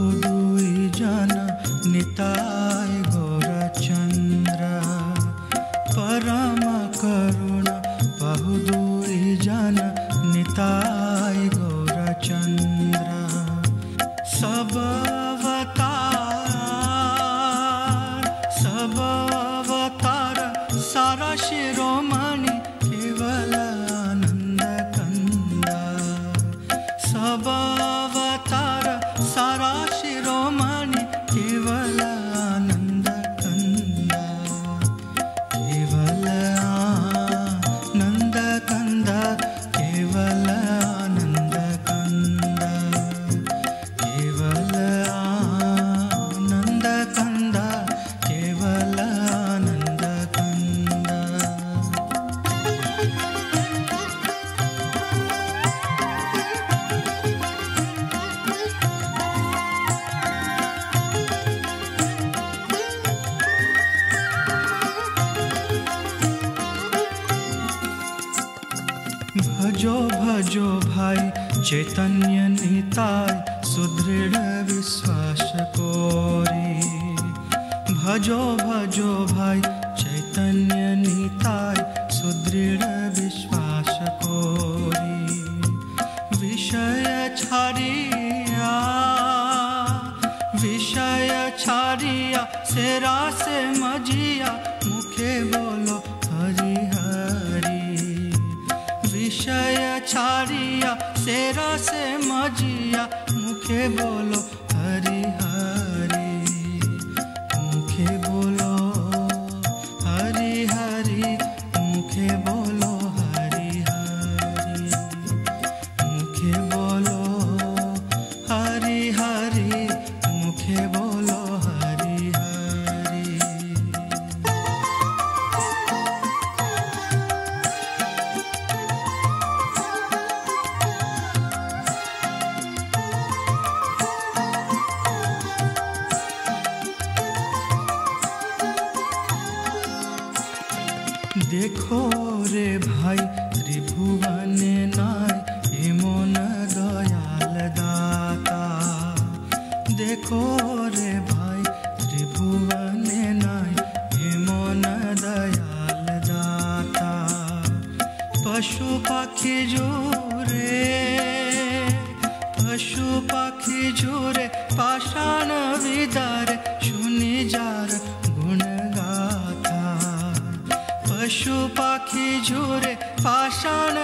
हो दुई जन निताय गौरचन्द्र परम करुण बहु दुई जन निताय गौरचन्द्र सब अवतार, सब भजो भजो भाई चैतन्य निताय सुदृढ़ विश्वास कोरी। भजो भजो भाई चैतन्य निताय सुदृढ़ विश्वास कोरी। विषय छाड़िया विषय छाड़िया सेरा से मजिया विषय छाड़िया सेरा से मजिया। मुखे बोलो, हरि हरि। मुखे बोलो, हरि हरि। मुखे बोलो, हरि हरि। मुखे बोलो, हरि हरि। मुखे बोलो দেখো রে ভাই, ত্রিভুবনে নাই এমন দয়াল দাতা। দেখো রে ভাই, ত্রিভুবনে নাই এমন দয়াল দাতা। পশু পাখি জোরে, পশু পাখি জোরে, পাষাণ বিদারে শুনি যার পশু পাখি ঝুরে পাষাণ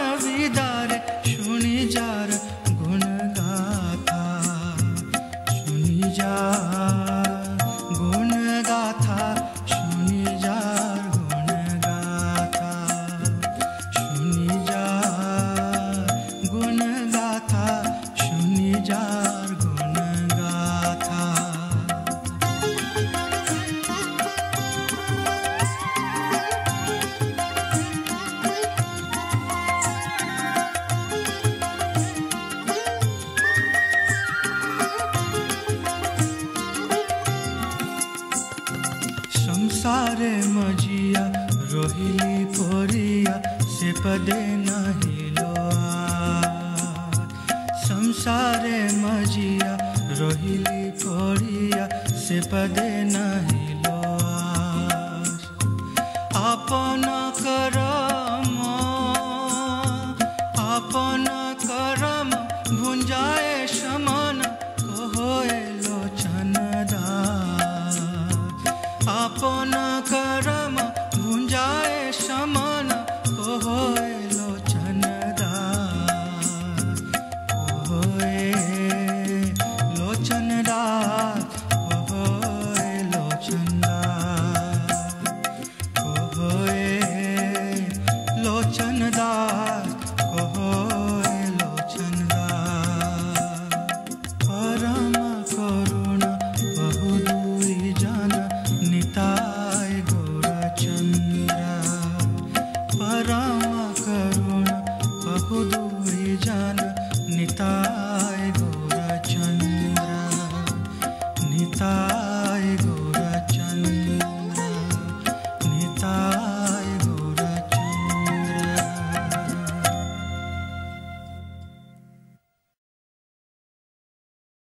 सारे मजिया, रोहिली पोरिया से पदे नहीं लो संसारे मजिया, रोहिली पोरिया से पदे नहीं खुद दूरे जान नितार।